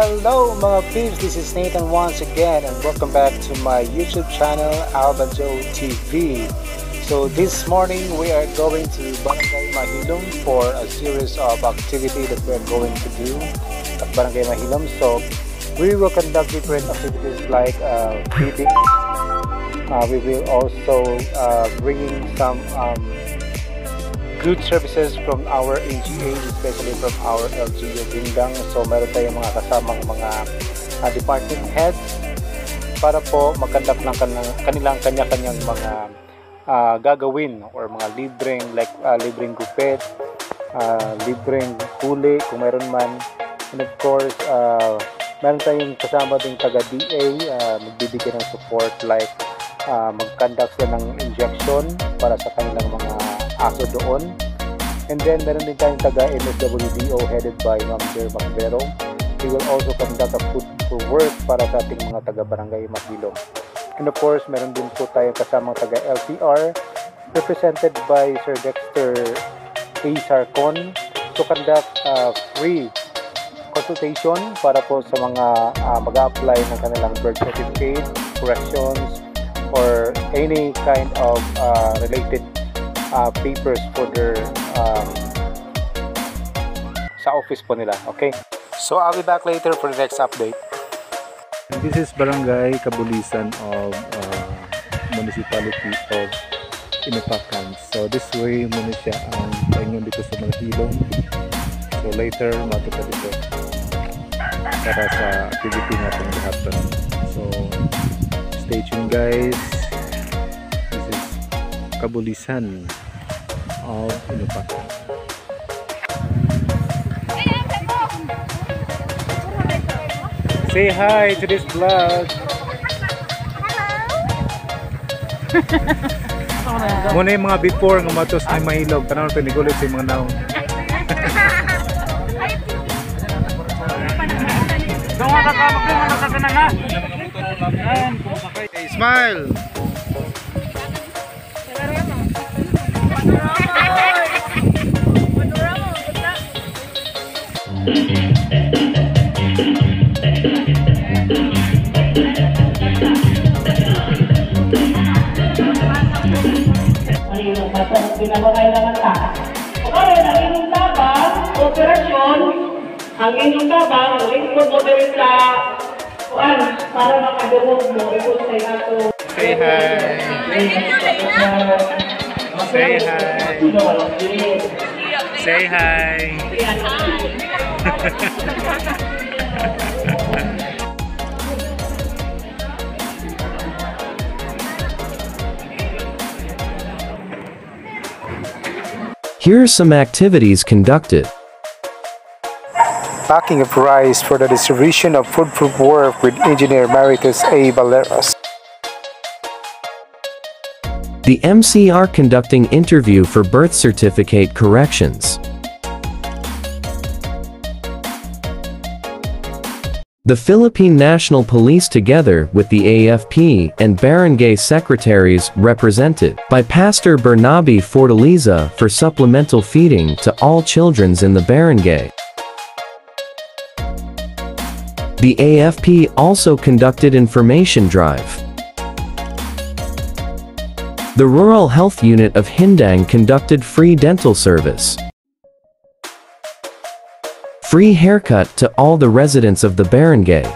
Hello mga peeps, this is Nathan once again and welcome back to my YouTube channel Albajo TV. So this morning we are going to Barangay Mahilom for a series of activity that we are going to do at Barangay Mahilom. So we will conduct different activities like uh, feeding. Uh, we will also uh, bringing some um, good services from our AGA, especially from our LGU Bindang. So meron tayong mga kasamang mga uh, department heads para po magkandak ng kanilang kanya-kanyang mga uh, gagawin or mga libreng like uh, libreng gupit, uh, libreng huli kung meron man. And of course, uh, meron tayong kasama din taga DA, uh, magbibigay ng support like uh, mag-conduct sila ng injection para sa kanilang mga aso doon. And then, meron din tayong taga MSWDO headed by Ma'am Jer Macbero. We will also conduct a food for work para sa ating mga taga Barangay Mabilong. And of course, meron din po tayong kasamang taga LTR represented by Sir Dexter A. Sarcon to conduct a free consultation para po sa mga uh, mag-apply ng kanilang birth certificate, corrections, or any kind of uh, related uh, papers for their um, sa office po nila. Okay? So I'll be back later for the next update. This is Barangay Kabulisan of uh, Municipality of Inapakan. So this way muna siya ang paingon dito sa Manahilong. So later matuto dito para sa activity natin gahapon. So stay tuned guys. Kabulisan of Inupakan. Say hi to this vlog. Muna yung mga before ng matos ay mahilog. Tanaw na pinigulit sa mga naong. Smile! Naman ta. Okay, ang inyong tabang, operasyon, ang inyong tabang, ang lingkod mo din sa kuan, para makadumog mo, ikot sa ato. Say hi! Say hi! Say hi! Here are some activities conducted. Packing of rice for the distribution of food for work with engineer Maricus A. Valeros. The MCR conducting interview for birth certificate corrections. The Philippine National Police together with the AFP and Barangay secretaries represented by Pastor Bernabe Fortaleza for supplemental feeding to all childrens in the barangay. The AFP also conducted information drive. The Rural Health Unit of Hindang conducted free dental service. Free haircut to all the residents of the barangay.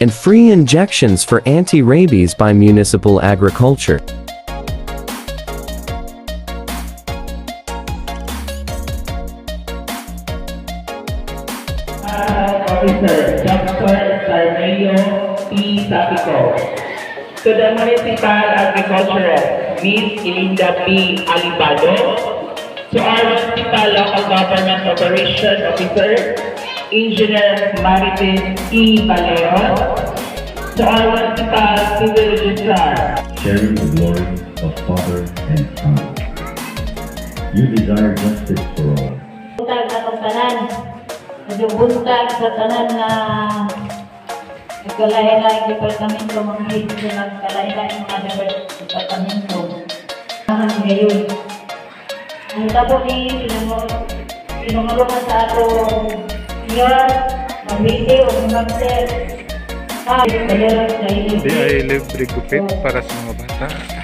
And free injections for anti-rabies by municipal agriculture. Dr. Sarneo P. Sapico. To the Municipal Agriculturist, Ms. Ilinda P. Alibado. To our Municipal Local Government Operation Officer, Engineer Marites E. Valero. To our Municipal Civil Registrar, sharing the glory of Father and Son. You desire justice for all. buntag sa tanan. Medyo buntag sa tanan na nagkalahi-lahi departamento, mga hito na nagkalahi-lahi mga depart- departamento. Tahan ngayon. Ang tabo ni pinungulungan sa atong senior, mabiti o magter. Ah, ay libre gupit para sa mga bata.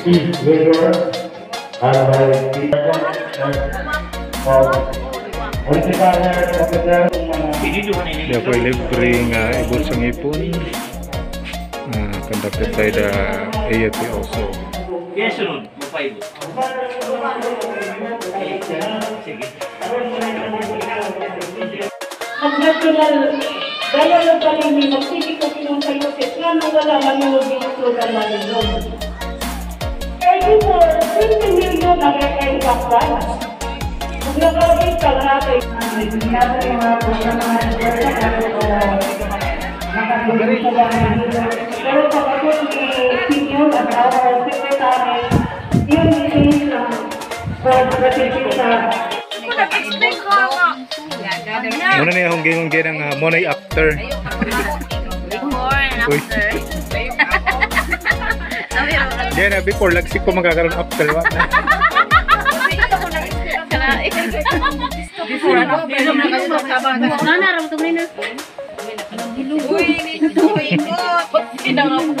Ya po libreng uh, ibot sang ipon uh, conducted by the AFP also. Yes, sunod. Magpaibot. Ang national dalawa pa rin ni Magsibig kasi nung kayo sa plano wala manunod yung. Dito, 20 million na kaya bakwan. Kung nagawin ka natin, ginagawa yung mga programa na nagwala na ako nakatulong sa bahay. Pero pag ako yung senior at ako secretary, yun yung sa strategic sa Muna na yung gingon ng uh, Monay After. Before and after. Yan, nabi before lagsik ko magkakaroon up dalawa na. Before ano, pero ko. Sinangap.